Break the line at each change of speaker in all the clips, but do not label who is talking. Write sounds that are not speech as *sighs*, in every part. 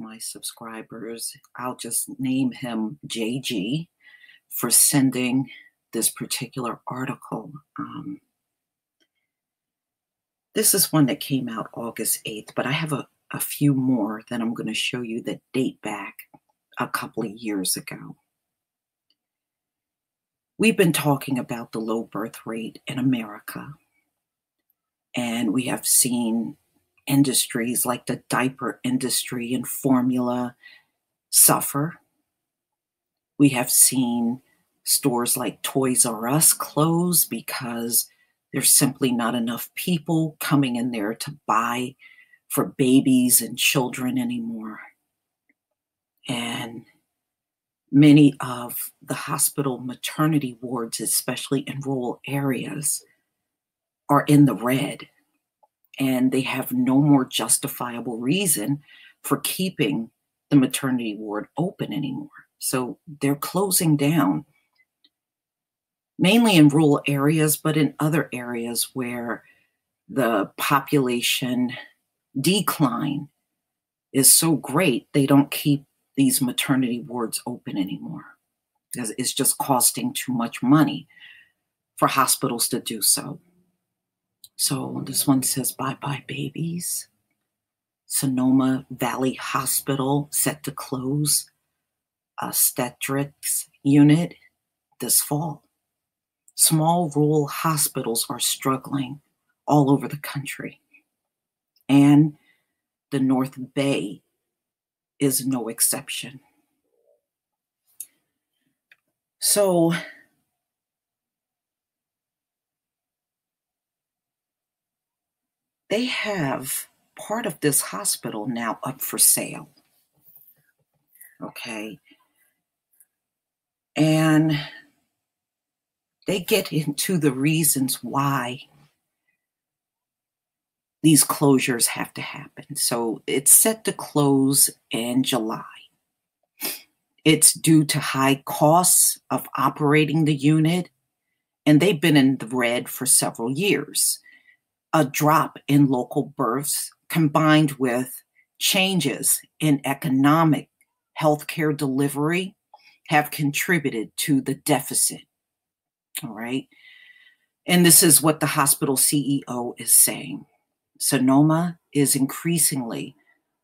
my subscribers. I'll just name him JG for sending this particular article. Um, this is one that came out August 8th, but I have a, a few more that I'm going to show you that date back a couple of years ago. We've been talking about the low birth rate in America, and we have seen industries like the diaper industry and formula suffer. We have seen stores like Toys R Us close because there's simply not enough people coming in there to buy for babies and children anymore. And many of the hospital maternity wards, especially in rural areas, are in the red and they have no more justifiable reason for keeping the maternity ward open anymore. So they're closing down, mainly in rural areas, but in other areas where the population decline is so great, they don't keep these maternity wards open anymore because it's just costing too much money for hospitals to do so. So this one says bye bye babies. Sonoma Valley Hospital set to close obstetrics unit this fall. Small rural hospitals are struggling all over the country. And the North Bay is no exception. So they have part of this hospital now up for sale. Okay. And they get into the reasons why these closures have to happen. So it's set to close in July. It's due to high costs of operating the unit, and they've been in the red for several years a drop in local births combined with changes in economic healthcare delivery have contributed to the deficit. All right. And this is what the hospital CEO is saying. Sonoma is increasingly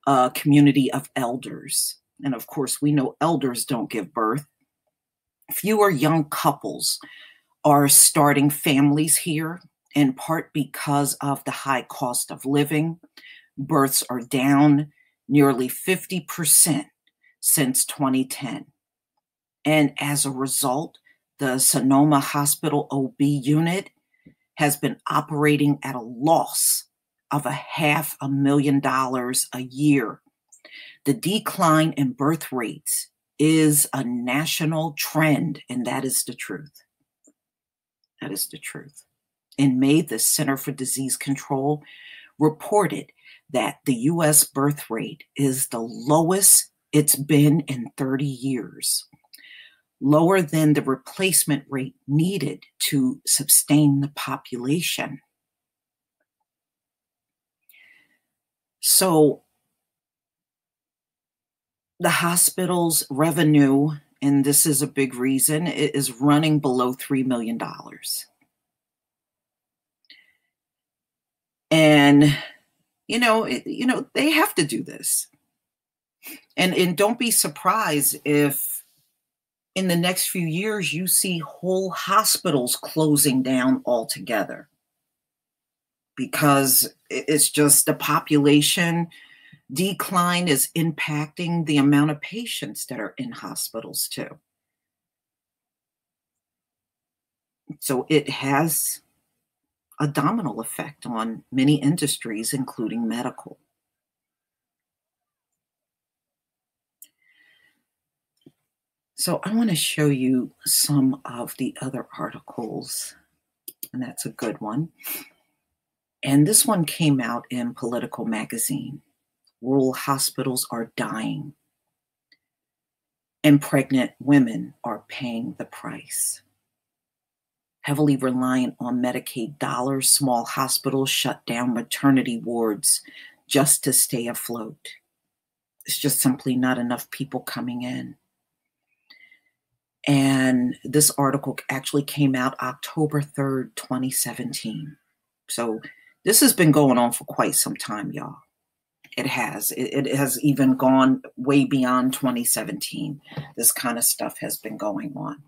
a community of elders. And of course, we know elders don't give birth. Fewer young couples are starting families here in part because of the high cost of living. Births are down nearly 50% since 2010. And as a result, the Sonoma Hospital OB unit has been operating at a loss of a half a million dollars a year. The decline in birth rates is a national trend, and that is the truth. That is the truth in May, the Center for Disease Control reported that the US birth rate is the lowest it's been in 30 years, lower than the replacement rate needed to sustain the population. So, the hospital's revenue, and this is a big reason, is running below $3 million. and you know it, you know they have to do this and and don't be surprised if in the next few years you see whole hospitals closing down altogether because it's just the population decline is impacting the amount of patients that are in hospitals too so it has a domino effect on many industries, including medical. So I want to show you some of the other articles, and that's a good one. And this one came out in Politico Magazine. Rural hospitals are dying, and pregnant women are paying the price. Heavily reliant on Medicaid dollars, small hospitals shut down maternity wards just to stay afloat. It's just simply not enough people coming in. And this article actually came out October 3rd, 2017. So this has been going on for quite some time, y'all. It has. It, it, has even gone way beyond 2017. This kind of stuff has been going on.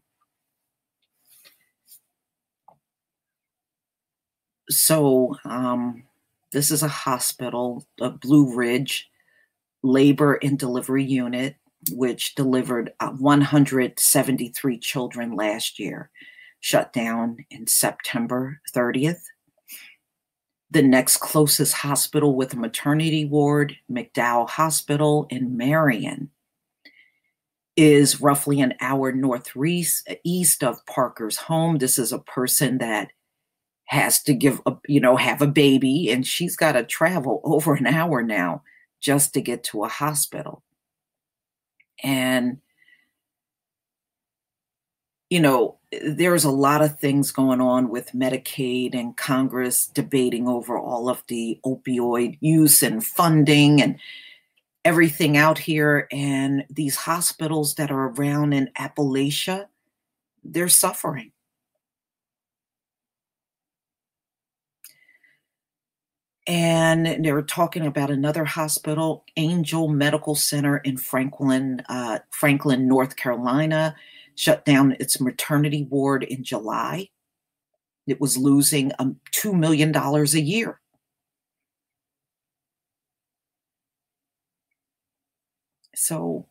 So, um, this is a hospital, a Blue Ridge labor and delivery unit, which delivered uh, 173 children last year, shut down in September 30th. The next closest hospital with a maternity ward, McDowell Hospital in Marion, is roughly an hour northeast east of Parker's home. This is a person that has to give a, you know, have a baby, and she's got to travel *laughs* over an hour now just to get to a hospital. And, you know, there's a lot of things going on with Medicaid and Congress debating over all of the opioid use and funding and everything out here. And these hospitals that are around in Appalachia, they're suffering. And they were talking about another hospital, Angel Medical Center in Franklin, uh, Franklin, North Carolina, shut down its maternity ward in July. It was losing um, $2 million a year. So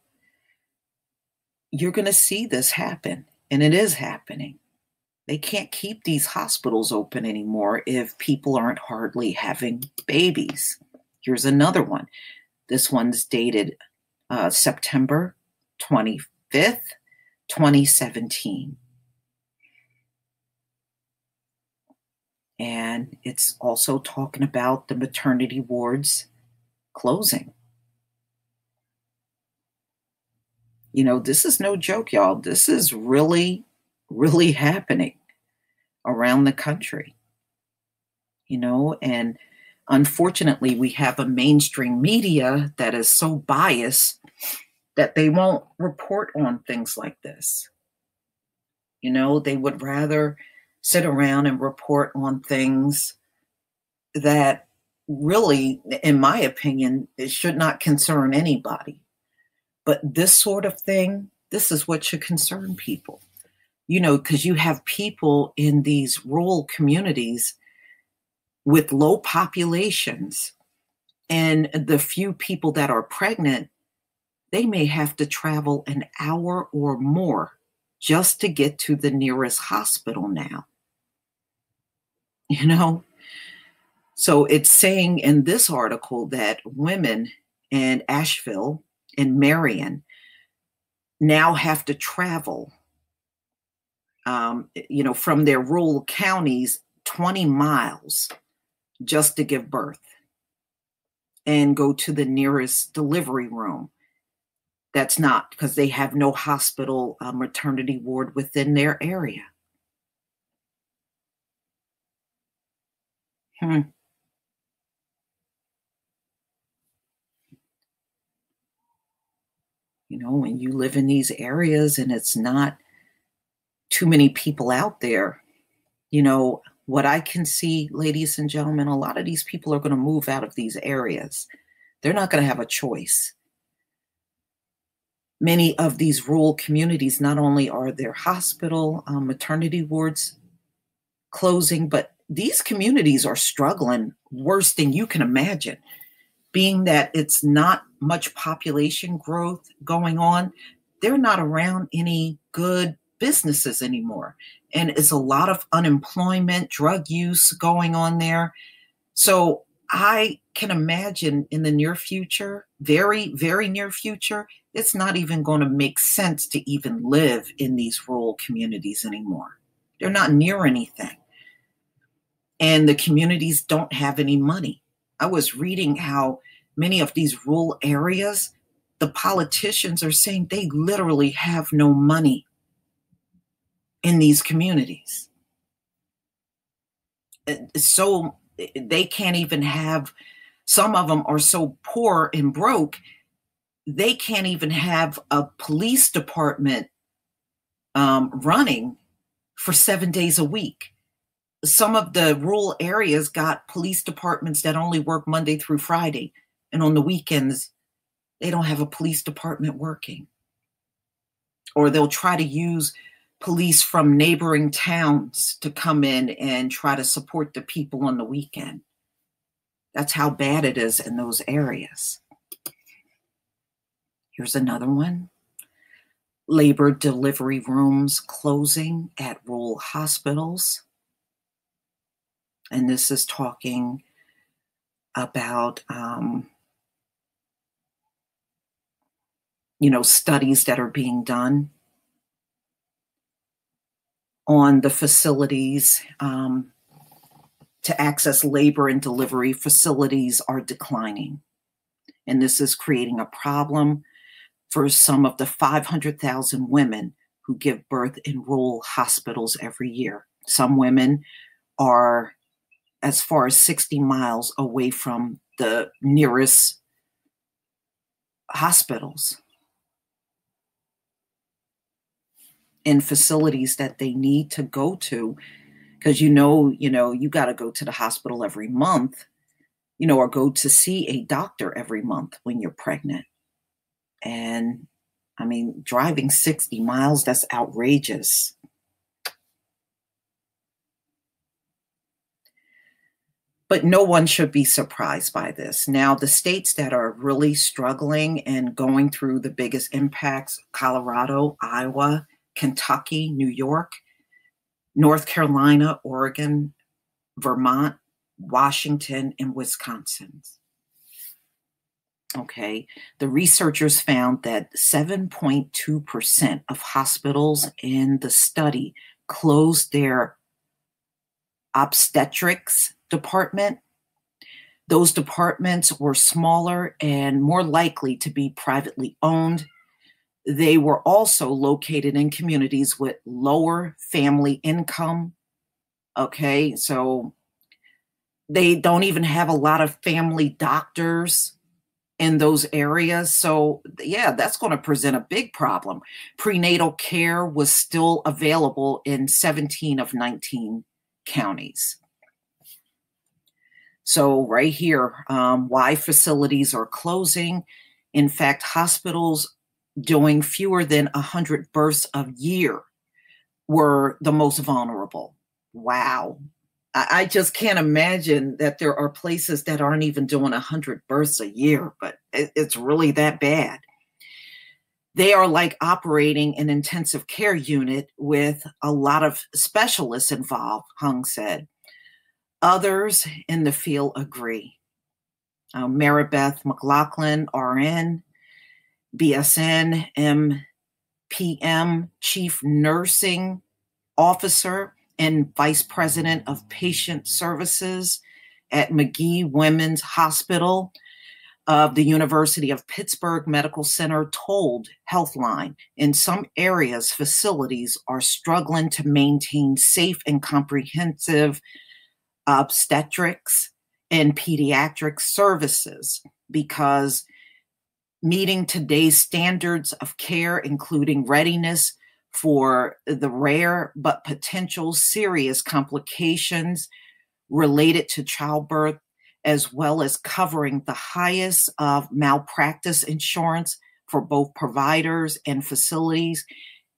you're going to see this happen, and it is happening. They can't keep these hospitals open anymore if people aren't hardly having babies. Here's another one. This one's dated uh, September 25th, 2017. And it's also talking about the maternity wards closing. You know, this is no joke, y'all. This is really really happening around the country. You know, and unfortunately, we have a mainstream media that is so biased that they won't report on things like this. You know, they would rather sit around and report on things that really, in my opinion, it should not concern anybody. But this sort of thing, this is what should concern people you know, because you have people in these rural communities with low populations, and the few people that are pregnant, they may have to travel an hour or more just to get to the nearest hospital now. *laughs* You know? So it's saying in this article that women in Asheville and Marion now have to travel um, you know, from their rural counties 20 miles just to give birth and go to the nearest delivery room. That's not because they have no hospital uh, maternity ward within their area. Hmm. You know, when you live in these areas and it's not too many people out there. You know, what I can see, ladies and gentlemen, a lot of these people are going to move out of these areas. They're not going to have a choice. Many of these rural communities, not only are their hospital, um, maternity wards closing, but these communities are struggling worse than you can imagine. Being that it's not much population growth going on, they're not around any good businesses anymore. And it's a lot of unemployment, drug use going on there. So I can imagine in the near future, very, very near future, it's not even going to make sense to even live in these rural communities anymore. They're not near anything. and the communities don't have any money. I was reading how many of these rural areas, the politicians are saying they literally have no money in these communities. So they can't even have, some of them are so poor and broke, they can't even have a police department um, running for seven days a week some of the rural areas got police departments that only work Monday through Friday. And on the weekends, they don't have a police department working. Or they'll try to use police from neighboring towns to come in and try to support the people on the weekend. That's how bad it is in those areas. Here's another one labor delivery rooms closing at rural hospitals and this is talking about um, you know studies that are being done on the facilities um, to access labor and delivery facilities are declining and this is creating a problem for some of the 500,000 women who give birth in rural hospitals every year. Some women are as far as 60 miles away from the nearest hospitals and facilities that they need to go to. Because you know you know you got to go to the hospital every month you know or go to see a doctor every month when you're pregnant. And i mean driving 60 miles that's outrageous. But no one should be surprised by this. Now, the states that are really struggling and going through the biggest impacts Colorado, Iowa, Kentucky, New York, North Carolina, Oregon, Vermont, Washington, and Wisconsin. Okay, the researchers found that 7.2% of hospitals in the study closed their obstetrics department. Those departments were smaller and more likely to be privately owned. They were also located in communities with lower family income. Okay, so they don't even have a lot of family doctors in those areas. So, yeah, that's going to present a big problem. Prenatal care was still available in 17 of 19 counties. So, right here, um, why facilities are closing. In fact, hospitals doing fewer than 100 births a year were the most vulnerable. Wow. I, just can't imagine that there are places that aren't even doing 100 births a year, but it, it's really that bad. They are like operating an intensive care unit with a lot of specialists involved, Hung said. Others in the field agree. Uh, Maribeth McLaughlin, RN, BSN, MPM, Chief Nursing Officer and Vice President of Patient Services at Magee Women's Hospital of the University of Pittsburgh Medical Center told Healthline in some areas, facilities are struggling to maintain safe and comprehensive obstetrics and pediatric services because meeting today's standards of care, including readiness for the rare but potential serious complications related to childbirth, as well as covering the highest of malpractice insurance for both providers and facilities,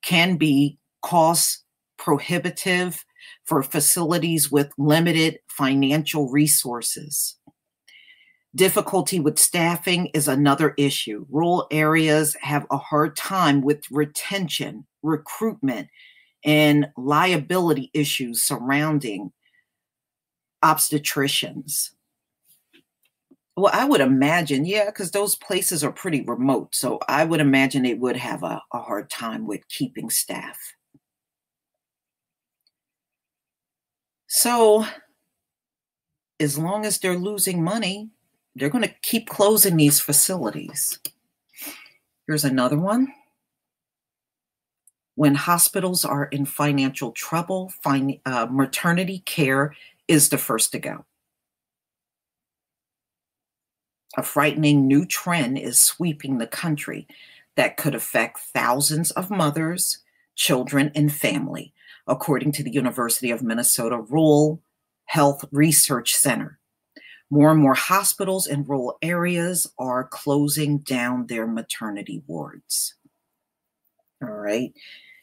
can be cost prohibitive for facilities with limited financial resources. Difficulty with staffing is another issue. Rural areas have a hard time with retention, recruitment, and liability issues surrounding obstetricians. Well, I would imagine, yeah, because those places are pretty remote. So I would imagine they would have a, a hard time with keeping staff. So as long as they're losing money, they're going to keep closing these facilities. Here's another one. When hospitals are in financial trouble, fin- uh, maternity care is the first to go. A frightening new trend is sweeping the country that could affect thousands of mothers, children, and family, according to the University of Minnesota Rural Health Research Center. More and more hospitals in rural areas are closing down their maternity wards. All right.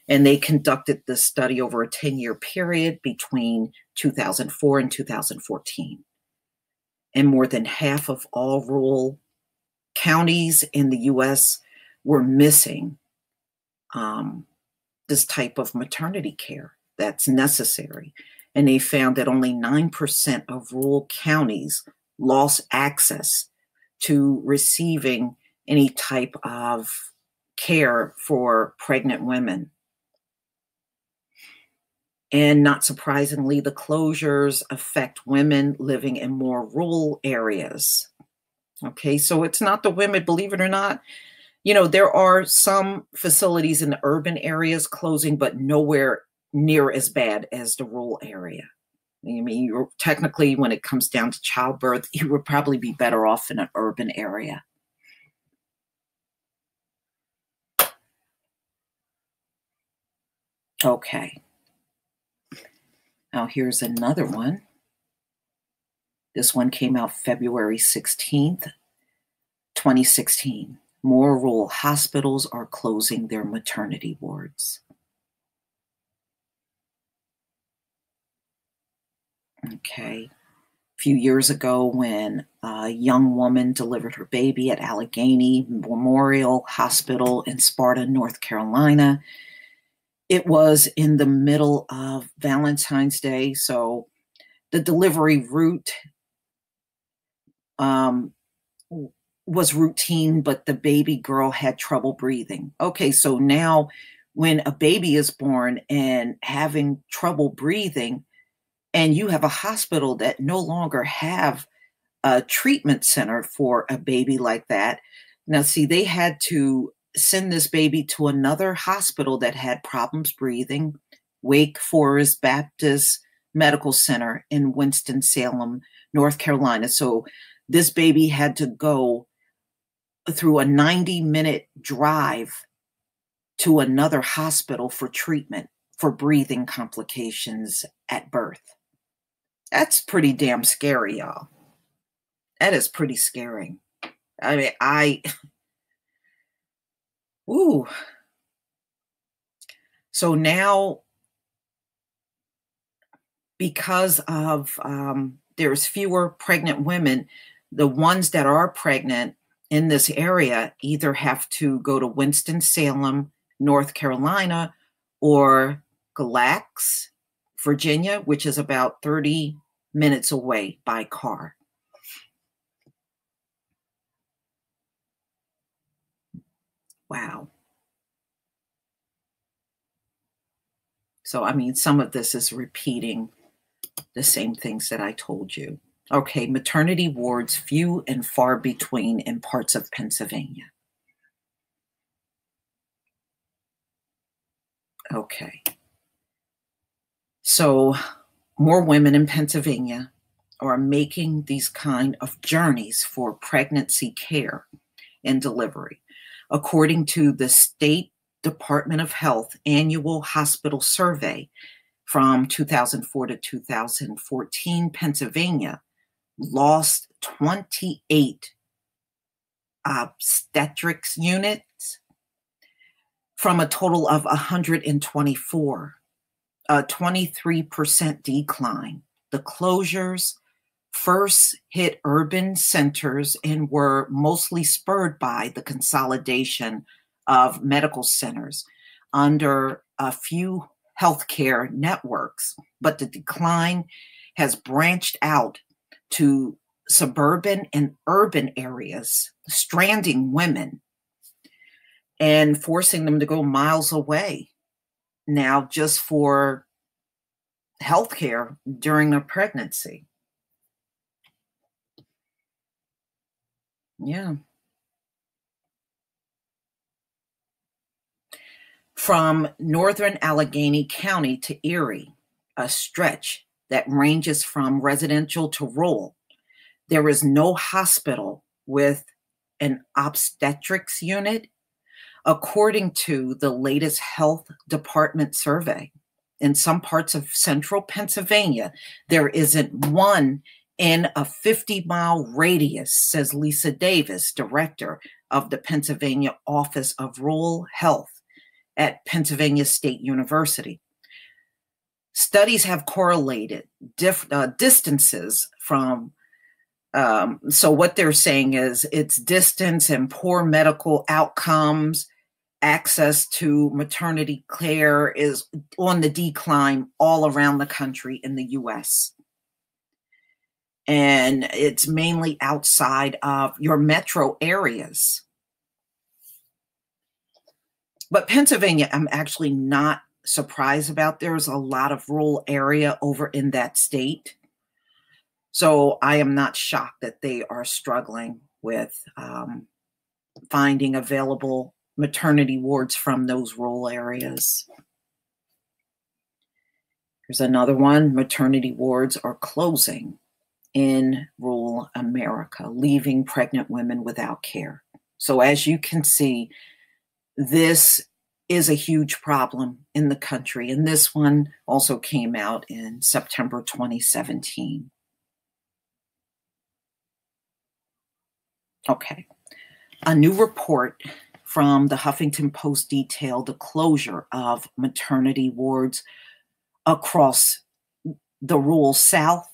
And they conducted this study over a 10 year period between 2004 and 2014. And more than half of all rural counties in the US were missing um, this type of maternity care that's necessary. And they found that only 9% of rural counties lost access to receiving any type of care for pregnant women. And not surprisingly, the closures affect women living in more rural areas. Okay, so it's not the women, believe it or not. You know, there are some facilities in the urban areas closing, but nowhere near as bad as the rural area. I mean, technically, when it comes down to childbirth, you would probably be better off in an urban area. Okay. Now, here's another one. This one came out February 16th, 2016. More rural hospitals are closing their maternity wards. Okay. A few years ago, when a young woman delivered her baby at Alleghany Memorial Hospital in Sparta, North Carolina, it was in the middle of Valentine's Day. So the delivery route um, was routine, but the baby girl had trouble breathing. Okay, so now when a baby is born and having trouble breathing, and you have a hospital that no longer have a treatment center for a baby like that. Now see they had to send this baby to another hospital that had problems breathing wake forest baptist medical center in winston-salem north carolina. So this baby had to go through a 90 minute drive to another hospital for treatment for breathing complications at birth that's pretty damn scary, y'all. That is pretty scary. I mean, I, *sighs* ooh. So now, because of um, there's fewer pregnant women, the ones that are pregnant in this area either have to go to Winston-Salem, North Carolina, or Galax, Virginia, which is about 30 minutes away by car. Wow. So, I mean, some of this is repeating the same things that I told you. Okay, maternity wards few and far between in parts of Pennsylvania. Okay. So, more women in Pennsylvania are making these kind of journeys for pregnancy care and delivery. According to the State Department of Health annual hospital survey from 2004 to 2014, Pennsylvania lost 28 obstetrics units from a total of 124 a 23% decline. The closures first hit urban centers and were mostly spurred by the consolidation of medical centers under a few healthcare networks. But the decline has branched out to suburban and urban areas, stranding women and forcing them to go miles away now just for healthcare during a pregnancy. Yeah. From northern Allegheny County to Erie, a stretch that ranges from residential to rural, there is no hospital with an obstetrics unit according to the latest health department survey. In some parts of central Pennsylvania, there isn't one in a 50 mile radius, says Lisa Davis, director of the Pennsylvania Office of Rural Health at Pennsylvania State University. Studies have correlated diff, uh, distances from. Um, so, what they're saying is it's distance and poor medical outcomes, access to maternity care is on the decline all around the country in the US. And it's mainly outside of your metro areas. But Pennsylvania, I'm actually not surprised about. There's a lot of rural area over in that state. So I am not shocked that they are struggling with um, finding available maternity wards from those rural areas. Here's another one maternity wards are closing in rural America, leaving pregnant women without care. So, as you can see, this is a huge problem in the country. And this one also came out in September 2017. Okay. A new report from the Huffington Post detailed the closure of maternity wards across the rural South,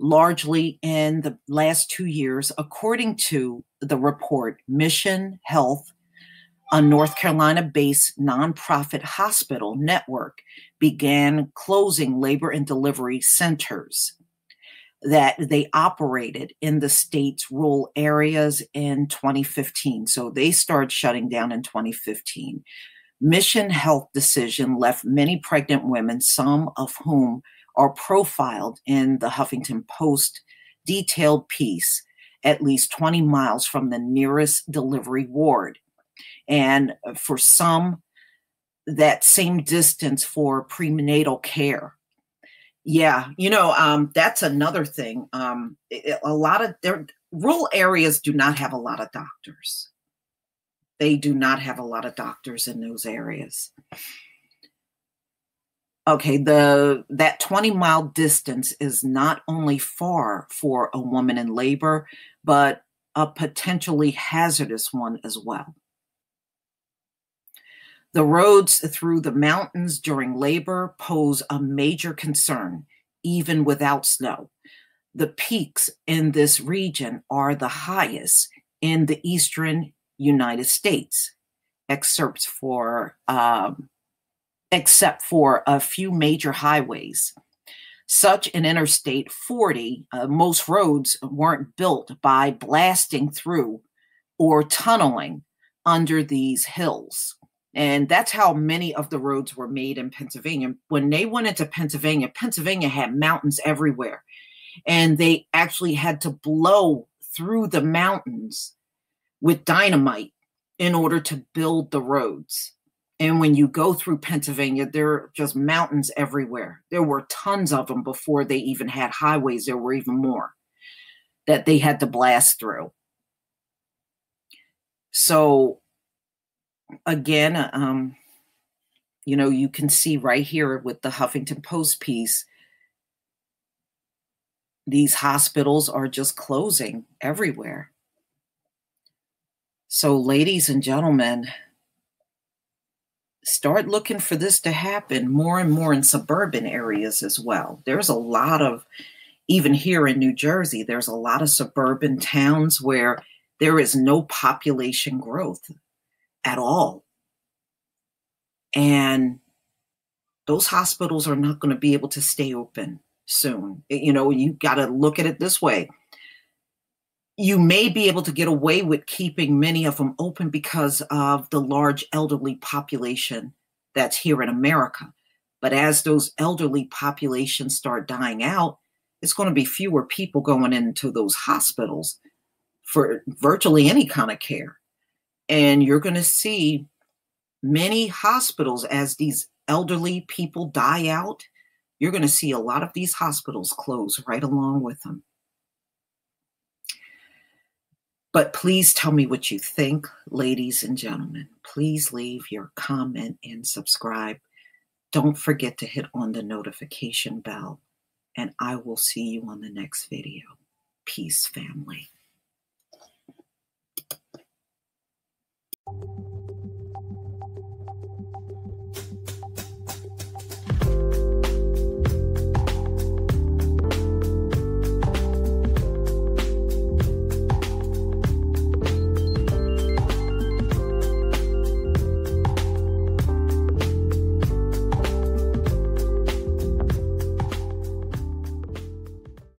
largely in the last two years, according to the report Mission Health a North Carolina based nonprofit hospital network began closing labor and delivery centers that they operated in the state's rural areas in 2015. So they started shutting down in 2015. Mission Health decision left many pregnant women, some of whom are profiled in the Huffington Post detailed piece, at least 20 miles from the nearest delivery ward and for some, that same distance for prenatal care. Yeah, you know, um, that's another thing. Um, it, a lot of their rural areas do not have a lot of doctors. They do not have a lot of doctors in those areas. Okay, the that 20 mile distance is not only far for a woman in labor, but a potentially hazardous one as well. The roads through the mountains during labor pose a major concern, even without snow. The peaks in this region are the highest in the eastern United States, excerpts for um, except for a few major highways. Such an Interstate 40, uh, most roads weren't built by blasting through or tunneling under these hills. And that's how many of the roads were made in Pennsylvania. When they went into Pennsylvania, Pennsylvania had mountains everywhere. And they actually had to blow through the mountains with dynamite in order to build the roads. And when you go through Pennsylvania, there are just mountains everywhere. There were tons of them before they even had highways. There were even more that they had to blast through. So again, um, you know, you can see right here with the Huffington Post piece, these hospitals are just closing everywhere. So, ladies and gentlemen, start looking for this to happen more and more in suburban areas as well. There's a lot of, even here in New Jersey, there's a lot of suburban towns where there is no population growth at all. And those hospitals are not going to be able to stay open soon. You know, you got to look at it this way. You may be able to get away with keeping many of them open because of the large elderly population that's here in America. But as those elderly populations start dying out, it's going to be fewer people going into those hospitals for virtually any kind of care. And you're going to see many hospitals as these elderly people die out. You're going to see a lot of these hospitals close right along with them. But please tell me what you think, ladies and gentlemen. Please leave your comment and subscribe. Don't forget to hit on the notification bell, and I will see you on the next video. Peace, family. Thank you